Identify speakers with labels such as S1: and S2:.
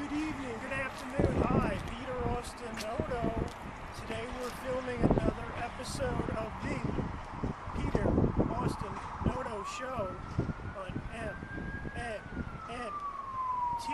S1: Good evening, good afternoon. Hi, Peter Austin Noto. Today we're filming another episode of the Peter Austin Noto Show on M N N T